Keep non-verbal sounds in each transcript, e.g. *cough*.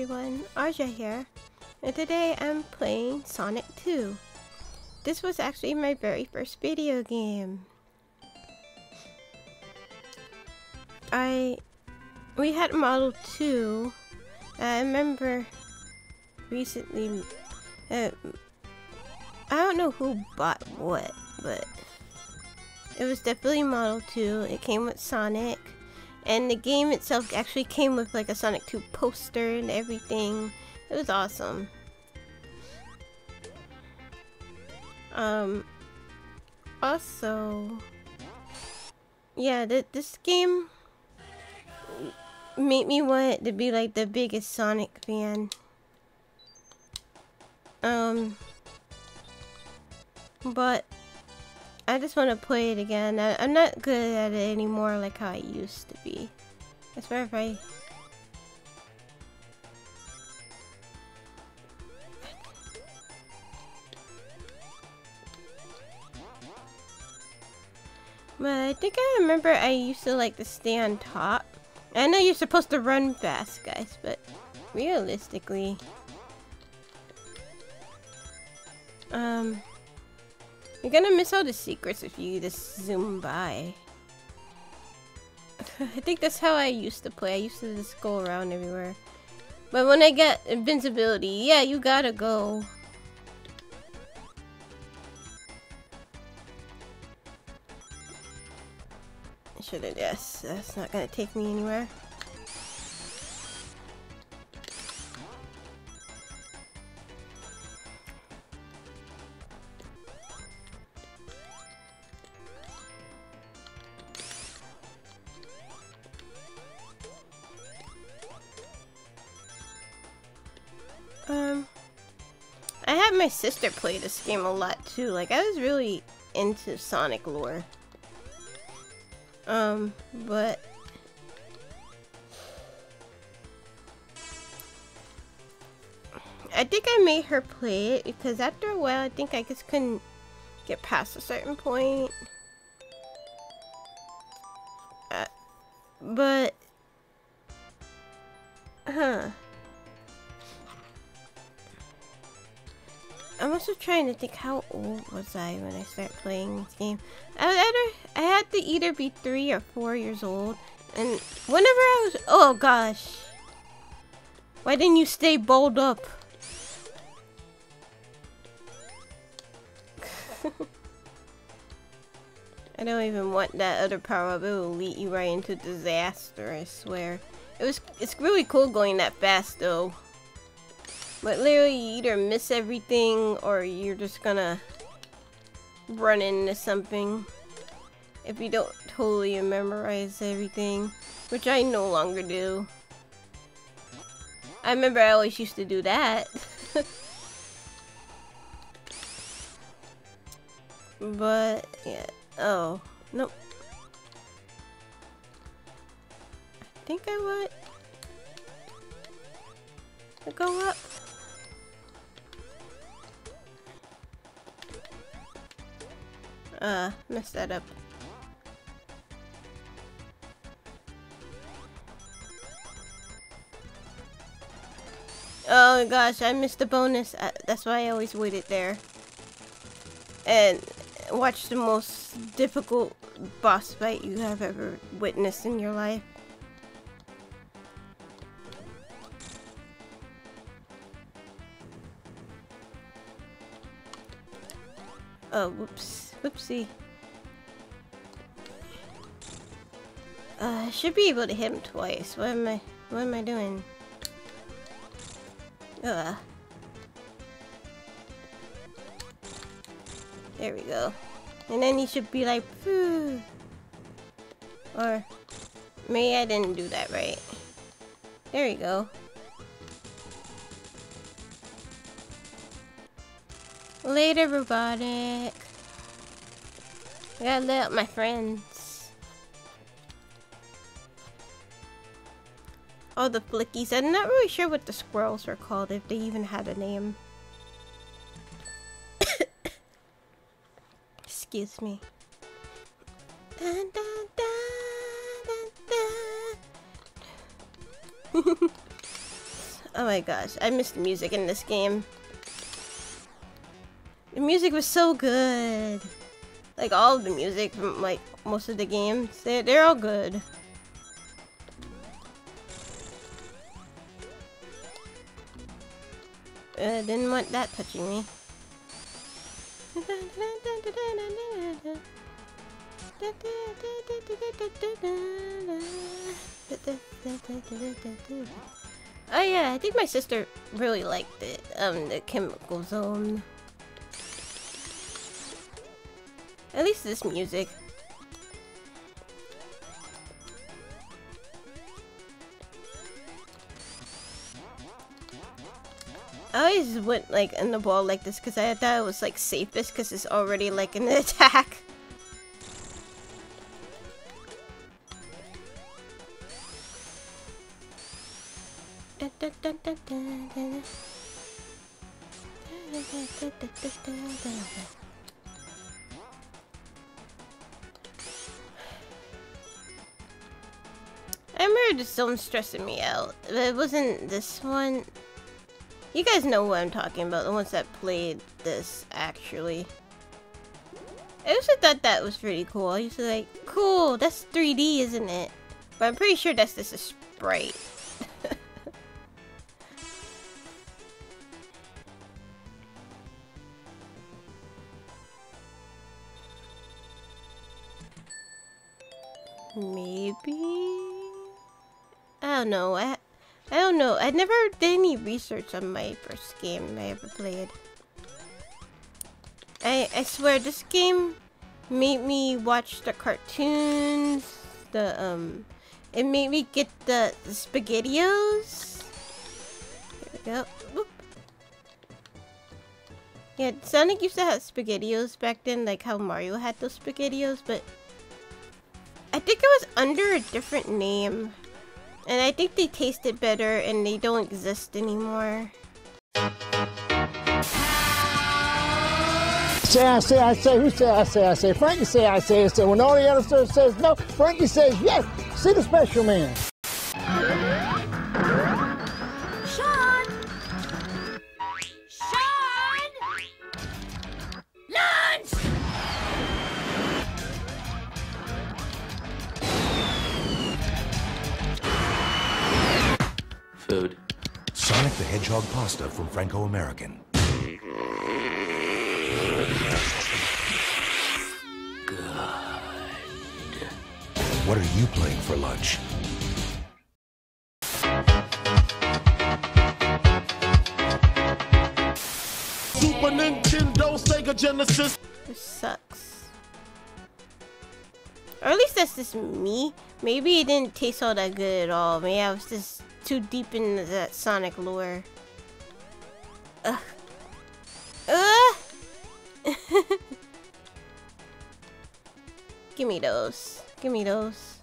everyone, Aja here, and today I'm playing Sonic 2. This was actually my very first video game. I... We had Model 2. I remember recently... Uh, I don't know who bought what, but... It was definitely Model 2. It came with Sonic. And the game itself actually came with like a Sonic 2 poster and everything. It was awesome. Um, also, yeah, th this game made me want to be like the biggest Sonic fan. Um, but I just want to play it again. I, am not good at it anymore like how I used to be. I swear if I... But I think I remember I used to like to stay on top. I know you're supposed to run fast, guys, but realistically... Um... You're gonna miss all the secrets if you just zoom by. *laughs* I think that's how I used to play. I used to just go around everywhere. But when I get invincibility, yeah, you gotta go. Should have, yes, that's not gonna take me anywhere. My sister play this game a lot too. Like, I was really into Sonic lore. Um, but... I think I made her play it because after a while I think I just couldn't get past a certain point. Uh, but... Huh. I'm also trying to think how old was I when I started playing this game. I I had to either be three or four years old, and whenever I was oh gosh, why didn't you stay bowled up? *laughs* I don't even want that other power up. It will lead you right into disaster. I swear. It was. It's really cool going that fast though. But literally, you either miss everything or you're just gonna run into something if you don't totally memorize everything, which I no longer do. I remember I always used to do that. *laughs* but, yeah. Oh, nope. I think I would go up. Uh, messed that up. Oh gosh, I missed the bonus. Uh, that's why I always waited there. And watch the most difficult boss fight you have ever witnessed in your life. Oh, whoops. Oopsie. Uh, I should be able to hit him twice. What am I, what am I doing? Ugh. There we go. And then he should be like, Phew. Or, maybe I didn't do that right. There we go. Later, Robotnik. I gotta let up my friends. Oh, the flickies. I'm not really sure what the squirrels are called, if they even had a name. *coughs* Excuse me. Dun, dun, dun, *laughs* Oh my gosh, I missed the music in this game. The music was so good. Like all the music from like most of the games, they're, they're all good. Uh, didn't want that touching me. Oh yeah, I think my sister really liked it. Um, the Chemical Zone. At least this music. I always went like in the ball like this because I thought it was like safest because it's already like an *laughs* attack. This stressing me out. It wasn't this one. You guys know what I'm talking about, the ones that played this, actually. I also thought that was pretty cool. I used to like, cool, that's 3D, isn't it? But I'm pretty sure that's just a sprite. Don't know. I never did any research on my first game I ever played. I, I swear, this game made me watch the cartoons, the, um, it made me get the, the SpaghettiOs. Here we go. Whoop. Yeah, Sonic used to have SpaghettiOs back then, like how Mario had those SpaghettiOs, but I think it was under a different name. And I think they tasted better and they don't exist anymore. Say I say I say who say I say I say? Frankie say I say I say. When all the other stuff says no Frankie says yes. See the special man Food. Sonic the Hedgehog pasta from Franco American. Good. What are you playing for lunch? Super Nintendo, Sega Genesis. This sucks. Or at least that's just me. Maybe it didn't taste all that good at all. Maybe I was just too deep into that Sonic lore. Ugh. Ugh! *laughs* Give me those. Give me those.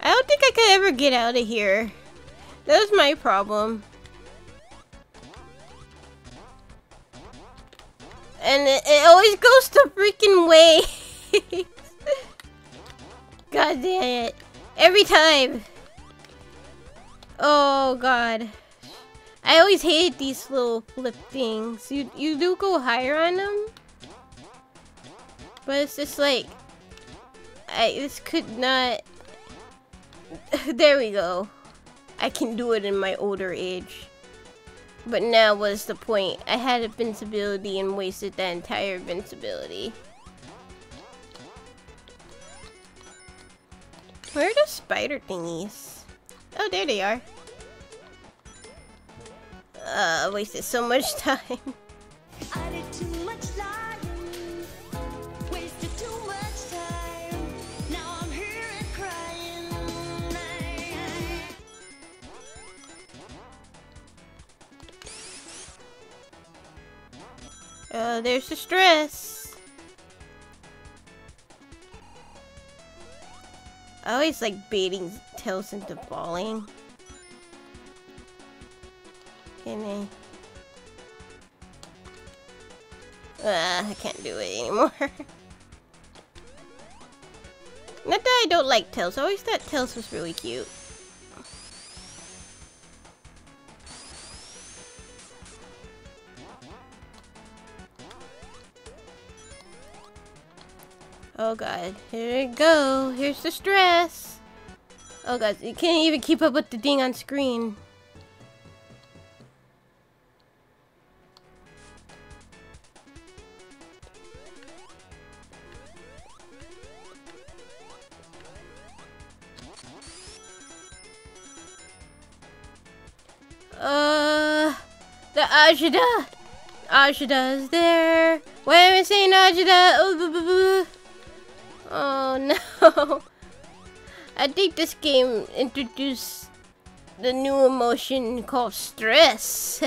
I don't think I could ever get out of here. That was my problem. And it, it always goes the freaking way. *laughs* god damn it. Every time. Oh god. I always hated these little flip things. You you do go higher on them. But it's just like I this could not *laughs* there we go. I can do it in my older age. But now what's the point? I had invincibility and wasted that entire invincibility. Where are the spider thingies? Oh, there they are. Uh, wasted so much *laughs* time. I did too much lying, wasted too much time. Now I'm here and crying. I- Uh, there's the stress. I always like baiting Tails into falling. Can I? Uh, I can't do it anymore. *laughs* Not that I don't like Tails. I always thought Tails was really cute. Oh god, here we go. Here's the stress. Oh god, you can't even keep up with the ding on screen. Uh, the Ajita. Ajita is there. Why am I saying Ajita? Oh, boo, boo, boo. Oh *laughs* no. I think this game introduced the new emotion called stress. *laughs*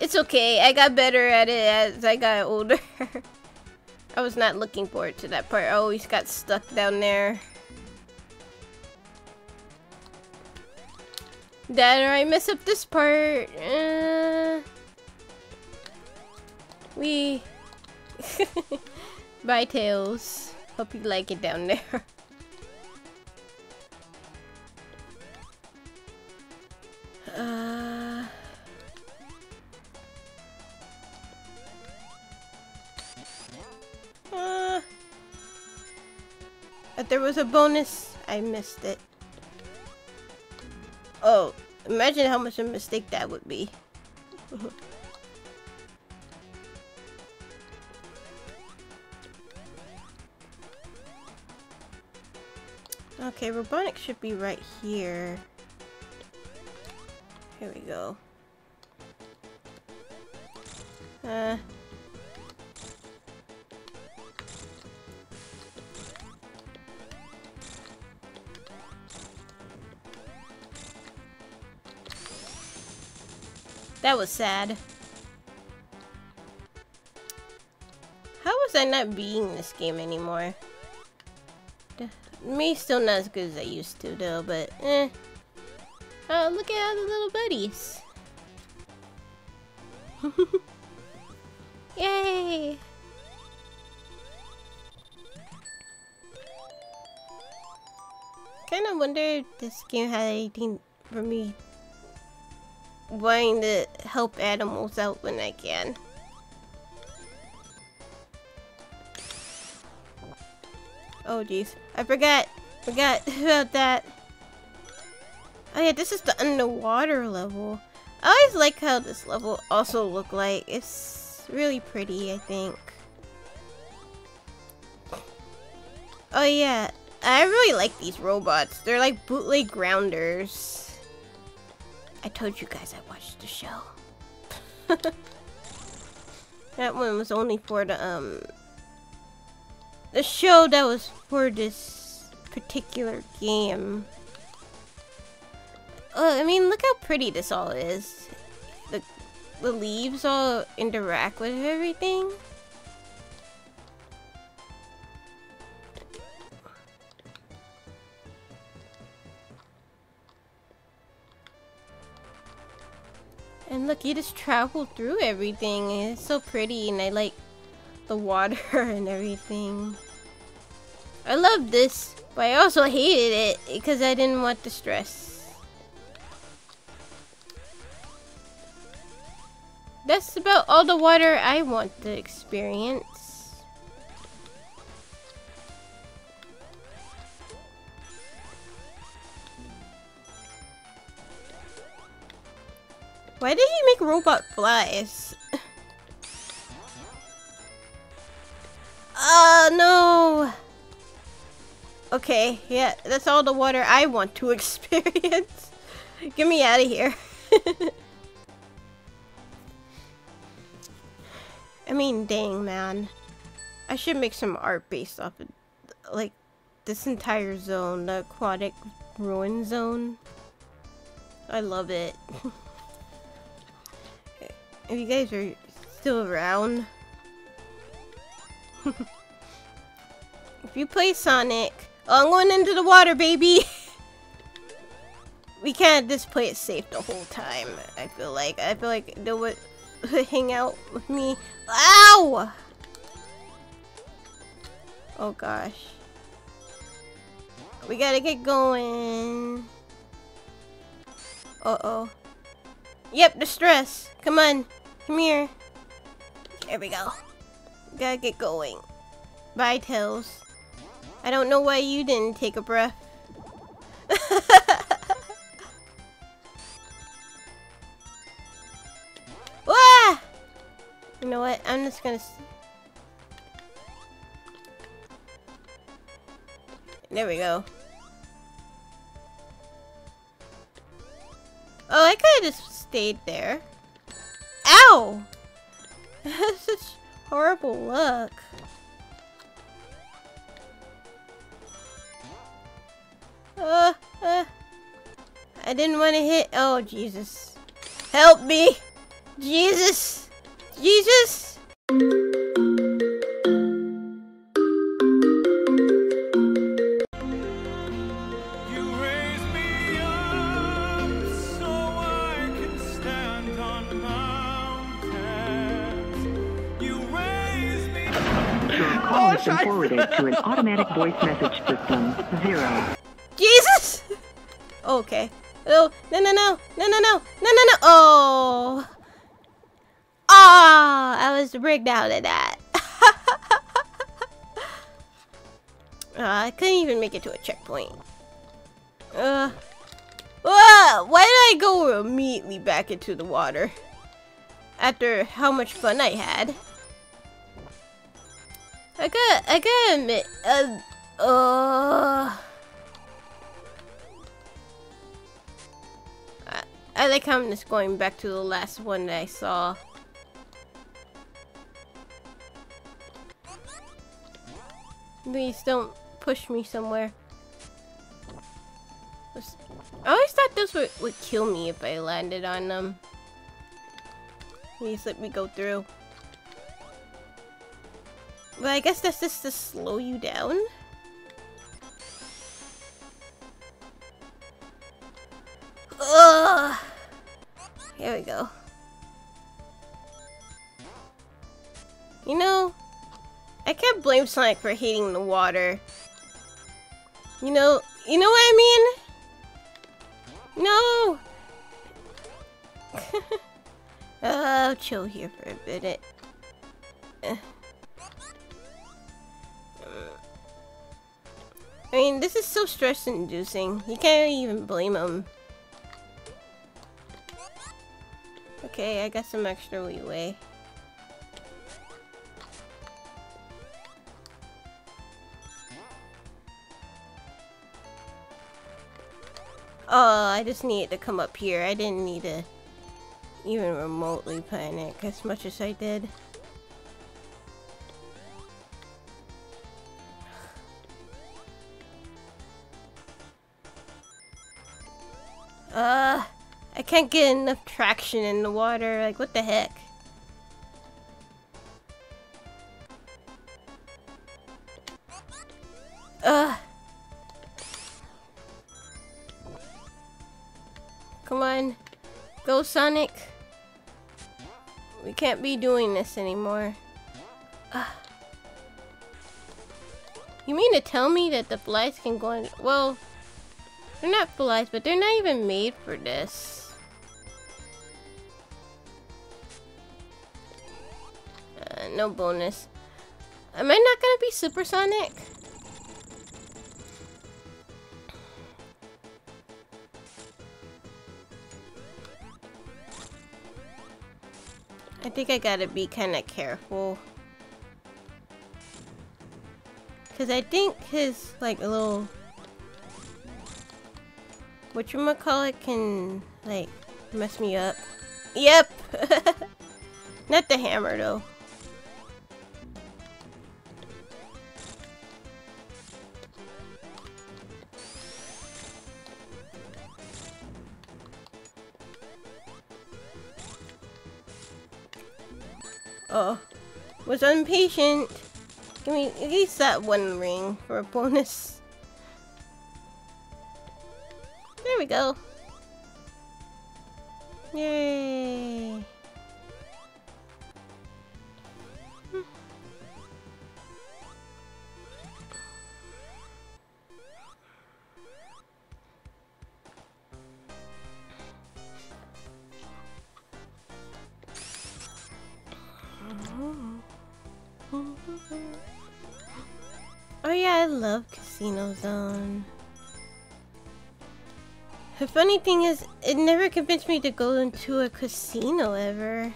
it's okay. I got better at it as I got older. *laughs* I was not looking forward to that part. I always got stuck down there. Dad, or I mess up this part. Uh, we. Bye, Tails. Hope you like it down there. *laughs* Uh. Uh, if there was a bonus, I missed it. Oh, imagine how much a mistake that would be. *laughs* okay, Robotnik should be right here. Here we go. Uh. That was sad. How was I not being this game anymore? Me still not as good as I used to though, but eh. Oh, look at all the little buddies. *laughs* Yay! Kinda wonder if this game had anything for me wanting to help animals out when I can. Oh jeez, I forgot, forgot *laughs* about that. Oh yeah, this is the underwater level. I always like how this level also look like. It's really pretty, I think. Oh yeah, I really like these robots. They're like bootleg grounders. I told you guys I watched the show. *laughs* that one was only for the um the show that was for this particular game. Uh, I mean, look how pretty this all is. The the leaves all interact with everything. And look, you just travel through everything. It's so pretty, and I like the water *laughs* and everything. I love this, but I also hated it because I didn't want the stress. That's about all the water I want to experience. Why did he make robot flies? Oh no! Okay, yeah, that's all the water I want to *laughs* experience. Get me out of here. *laughs* I mean, dang, man. I should make some art based off of, like, this entire zone, the aquatic ruin zone. I love it. *laughs* if you guys are still around, *laughs* if you play Sonic, oh, I'm going into the water, baby. *laughs* we can't just play it safe the whole time. I feel like I feel like they would *laughs* hang out with me. Ow! Oh gosh. We gotta get going. Uh-oh. Yep, distress. Come on. Come here. There we go. Gotta get going. Bye, Tails. I don't know why you didn't take a breath. *laughs* Wah! You know what? I'm just gonna... There we go. Oh, I could have just stayed there. Ow! *laughs* Such horrible luck. Uh, uh. I didn't want to hit. Oh, Jesus. Help me! Jesus! Jesus! Has been forwarded to an automatic voice message system. Zero. Jesus! Okay. Oh, no, no, no, no, no, no, no, no, no. Oh. Ah, I was rigged out of that. Ah, *laughs* I couldn't even make it to a checkpoint. Uh. Ah, why did I go immediately back into the water? After how much fun I had. I got, I gotta admit, uh, uh. I, I how I'm just going back to the last one that I saw. Please don't push me somewhere. I always thought this would, would kill me if I landed on them. Please let me go through. But I guess that's just to slow you down. Ugh. Here we go. You know, I can't blame Sonic for hating the water. You know, you know what I mean? No. *laughs* oh, chill here for a minute. I mean, this is so stress-inducing. You can't even blame him. Okay, I got some extra leeway. Oh, I just needed to come up here. I didn't need to even remotely panic as much as I did. Uh, I can't get enough traction in the water. Like, what the heck? Ugh. Come on. Go, Sonic. We can't be doing this anymore. Ugh. You mean to tell me that the flies can go in? Well, they're not flies, but they're not even made for this. Uh, no bonus. Am I not gonna be supersonic? I think I gotta be kind of careful. Because I think his, like, a little... Whatchamacallit can, like, mess me up. Yep! *laughs* Not the hammer, though. Oh, was impatient. Give me at least that one ring for a bonus. We go. Yay. Funny thing is, it never convinced me to go into a casino ever.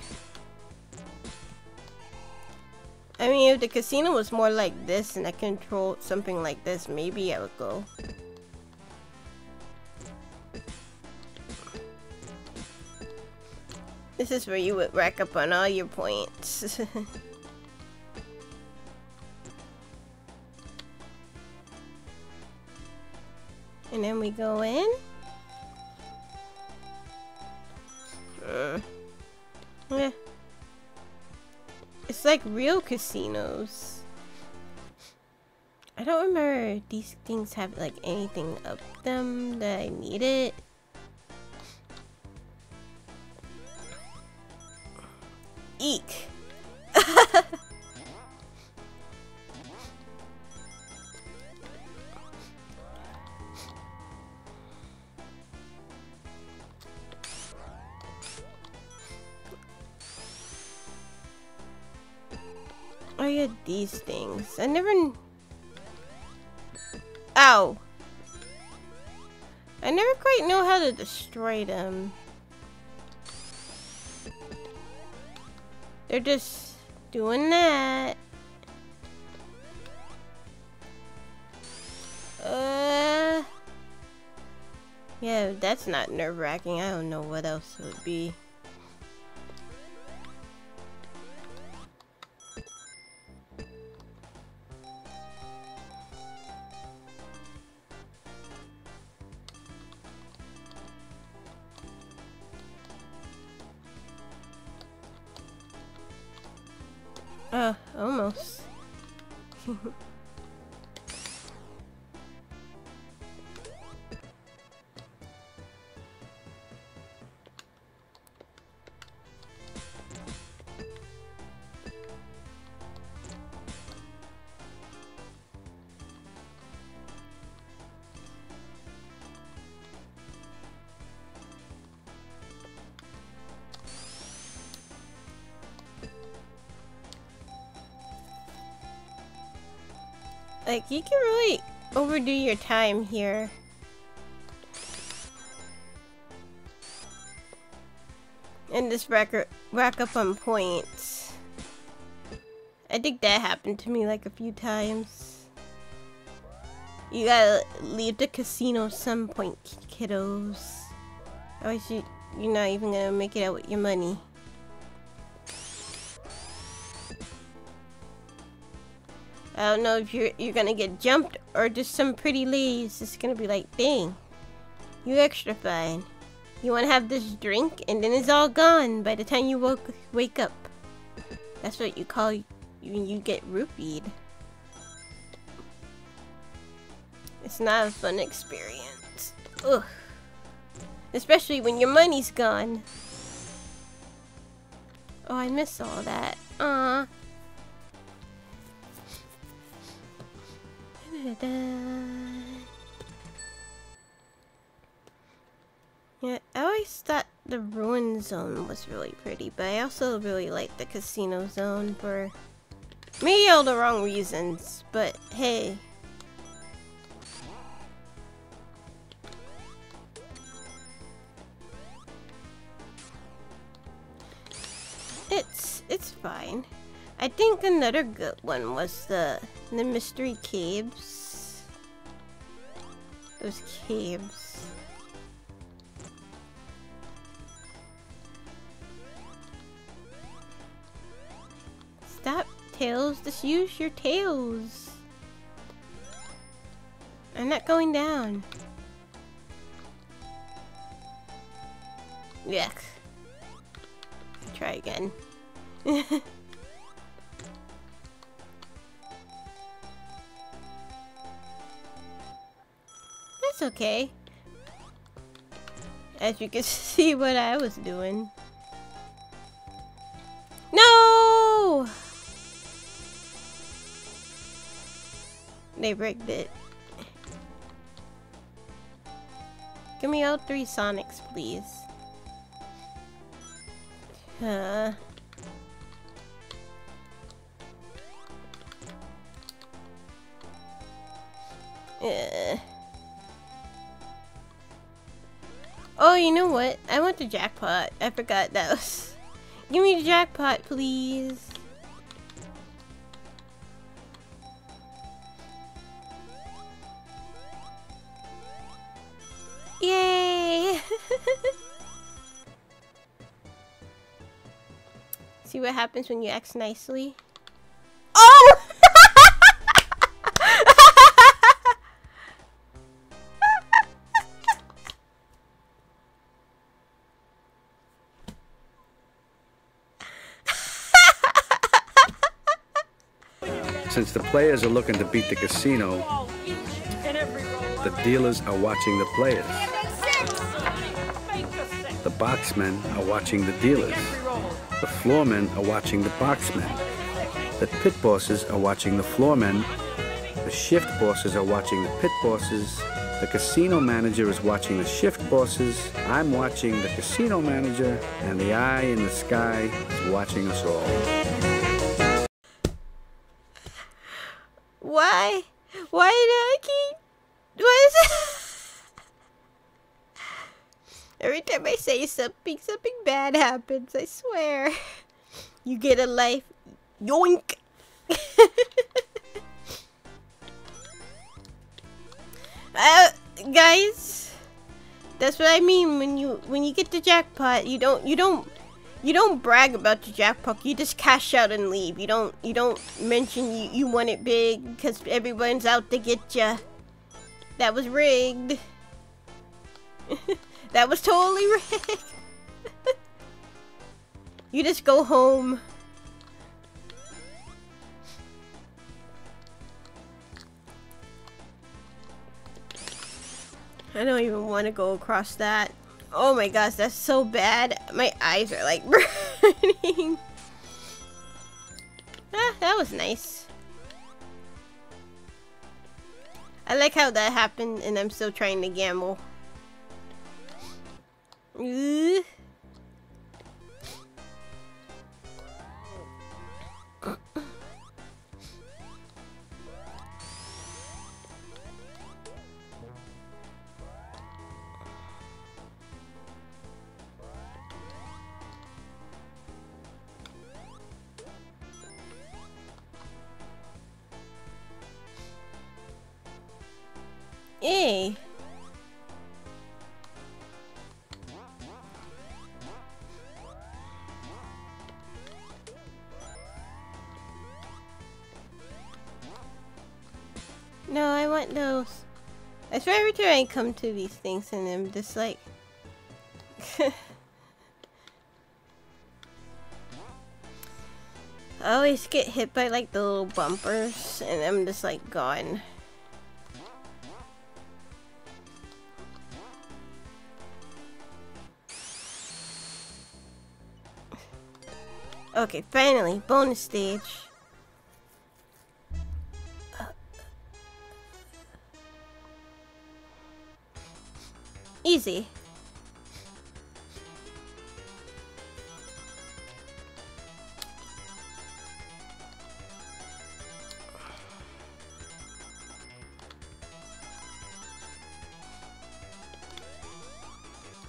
I mean, if the casino was more like this and I controlled something like this, maybe I would go. This is where you would rack up on all your points. *laughs* and then we go in. Like real casinos. I don't remember these things have like anything up them that I needed. Destroy them. They're just doing that. Uh. Yeah, that's not nerve wracking. I don't know what else it would be. Like, you can really overdo your time here. And just rack, rack up on points. I think that happened to me like a few times. You gotta leave the casino some point, kiddos. Otherwise you, you're not even gonna make it out with your money. I don't know if you're you're gonna get jumped or just some pretty ladies just gonna be like, dang, you extra fine. You wanna have this drink and then it's all gone by the time you woke wake up. That's what you call you you get roofied. It's not a fun experience. Ugh. Especially when your money's gone. Oh, I miss all that. Aw. Yeah, I always thought the ruin zone was really pretty, but I also really like the casino zone for maybe all the wrong reasons, but hey. It's it's fine. I think another good one was the the mystery caves. Those caves. Stop, tails. Just use your tails. I'm not going down. Yuck. Try again. *laughs* okay. As you can *laughs* see what I was doing. No! They break it. Give me all three Sonics, please. Huh. Yeah. You know what? I want the jackpot. I forgot that was. *laughs* Give me the jackpot, please. Yay! *laughs* See what happens when you act nicely? Since the players are looking to beat the casino, the dealers are watching the players. The boxmen are watching the dealers. The floormen are watching the boxmen. The pit bosses are watching the floormen. The shift bosses are watching the pit bosses. The casino manager is watching the shift bosses. I'm watching the casino manager. And the eye in the sky is watching us all. Why? Why do I keep? What is? *laughs* Every time I say something, something bad happens. I swear. You get a life. Yoink. *laughs* uh, guys, that's what I mean when you when you get the jackpot. You don't you don't you don't brag about the jackpot. You just cash out and leave. You don't you don't mention you you won it big because everyone's out to get you. That was rigged. *laughs* that was totally *laughs* rigged. you just go home. I don't even want to go across that. Oh my gosh, that's so bad. My eyes are like *laughs* burning. ah, that was nice. I like how that happened and I'm still trying to gamble. Ooh. Come to these things and I'm just like... *laughs* I always get hit by like the little bumpers and I'm just like gone. Okay, finally, bonus stage. Easy.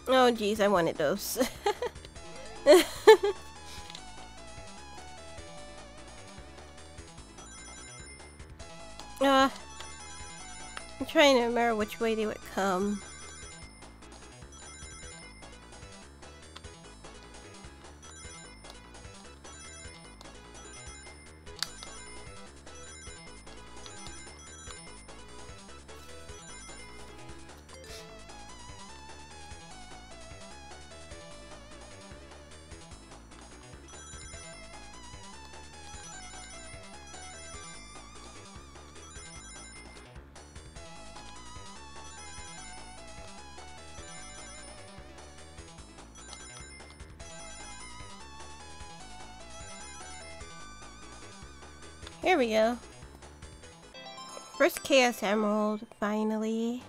Oh geez, I wanted those. *laughs* Uh, I'm trying to remember which way they would come. Here we go. First Chaos Emerald, finally.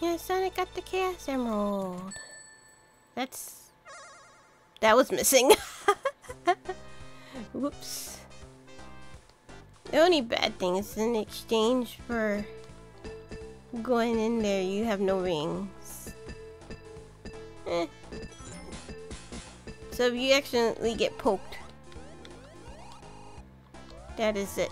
Yeah, Sonic got the Chaos Emerald. That's... That was missing. *laughs* Whoops. The only bad thing is in exchange for going in there, you have no rings. Eh. So if you accidentally get poked, that is it.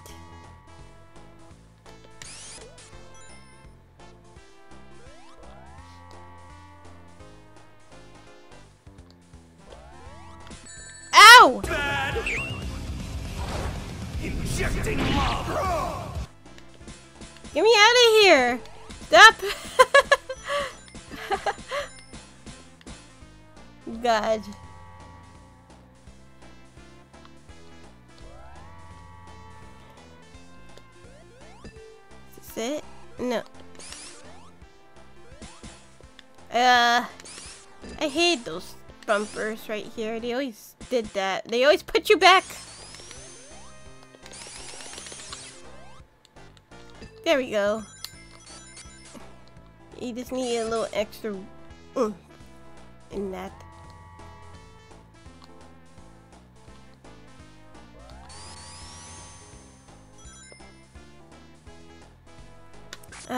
No. Uh, I hate those bumpers right here. They always did that. They always put you back. There we go. You just need a little extra oomph in that.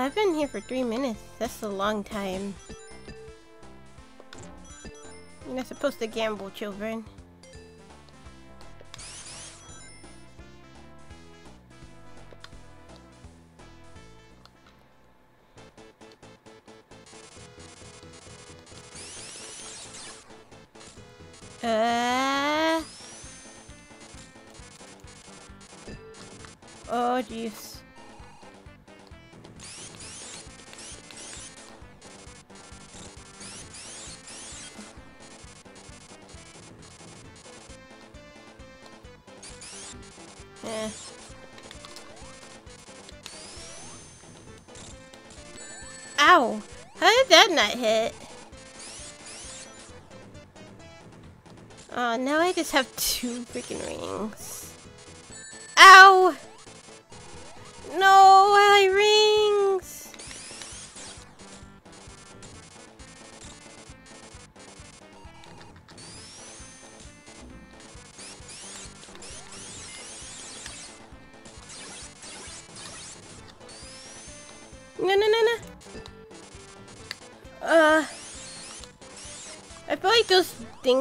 I've been here for three minutes. That's a long time. You're not supposed to gamble, children. Eh. Ow! How did that not hit? Oh, now I just have two freaking rings.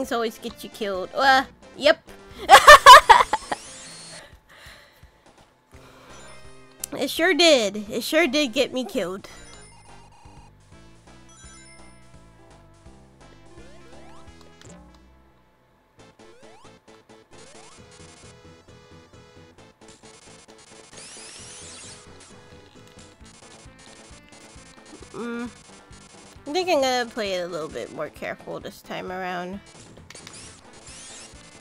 Things always get you killed. Uh, yep. *laughs* it sure did. It sure did get me killed. Mm. I think I'm gonna play it a little bit more careful this time around.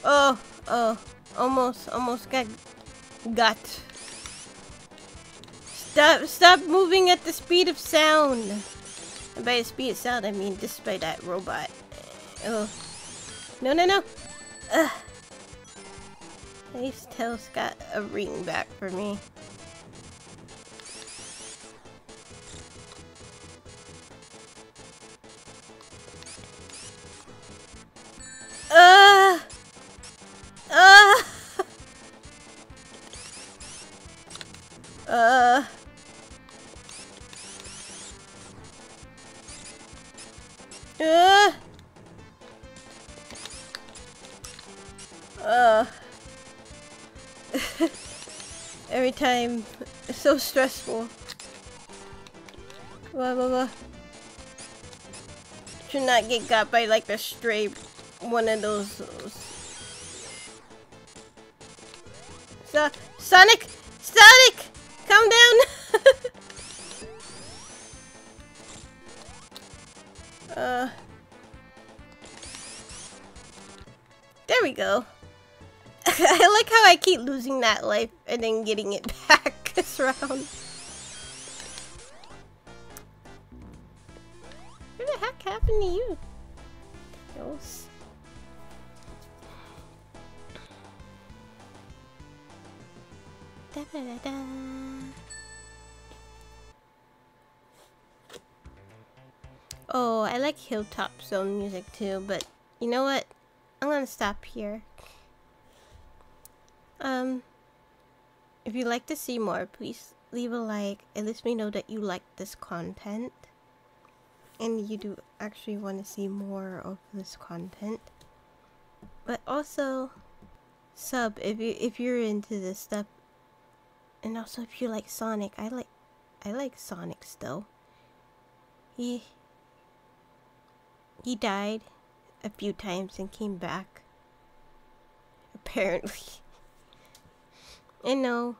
Oh, oh, almost, almost got, got. Stop, stop moving at the speed of sound. And by the speed of sound, I mean just by that robot. Oh, no, no, no. Ugh. At least Tails got a ring back for me. Time, it's so stressful. Blah, blah, blah. Should not get got by like the stray one of those. those. So, Sonic, Sonic, come down. *laughs* uh, there we go. *laughs* I like how I keep losing that life and then getting it *laughs* back this round. What the heck happened to you? Those. Da -da -da -da. Oh, I like Hilltop Zone music too, but you know what? I'm gonna stop here. Um, If you'd like to see more, please leave a like. It lets me know that you like this content. And you do actually want to see more of this content. But also sub if you if you're into this stuff. And also if you like Sonic, I like I like Sonic still. He he died a few times and came back. *laughs* Apparently. And no,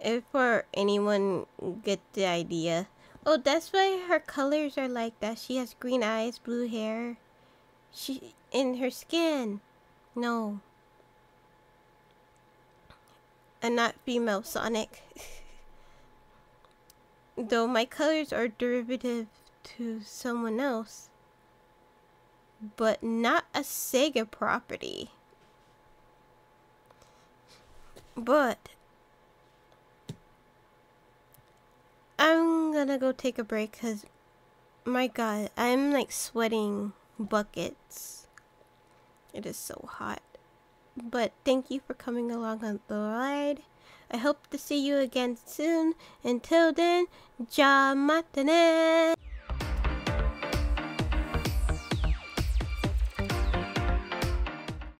if for anyone get the idea. Oh, that's why her colors are like that. She has green eyes, blue hair. She in her skin. No. And not female Sonic. *laughs* Though my colors are derivative to someone else. But not a Sega property. But I'm gonna go take a break because my god, I'm like sweating buckets. It is so hot. But thank you for coming along on the ride. I hope to see you again soon. Until then, ja.